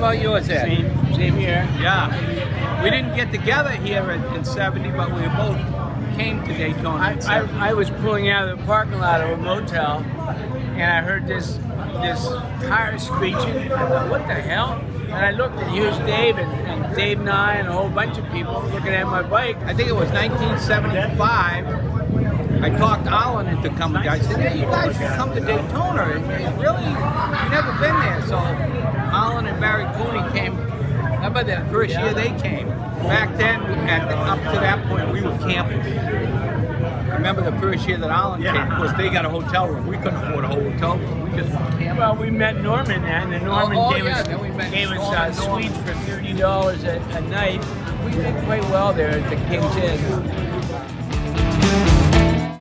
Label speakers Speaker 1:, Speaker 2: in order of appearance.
Speaker 1: was it?
Speaker 2: Same, same here.
Speaker 1: Yeah. We didn't get together here in, in 70, but we both came to Daytona.
Speaker 2: I, I, I was pulling out of the parking lot of a motel, and I heard this this tire screeching. I thought, what the hell? And I looked, and here's Dave and, Dave and Dave Nye and a whole bunch of people looking at my bike.
Speaker 1: I think it was 1975. I talked Alan into coming. I said, "Hey, you guys should come to Daytona. Really, you never been there." So Barry Cooney came. Remember the first year they came? Back then, at the, up to that point, we were camping. Remember the first year that Alan
Speaker 3: Yeah.
Speaker 1: came? Of course, they got a hotel room. We couldn't afford a whole hotel room. We just camped.
Speaker 2: Well, we met Norman then, and Norman
Speaker 1: Oh, oh,
Speaker 2: gave
Speaker 1: yeah,
Speaker 2: us
Speaker 1: then we met
Speaker 2: gave us uh,
Speaker 1: Norman.
Speaker 2: suites for thirty dollars a, a night. We did quite well there at the King's Inn.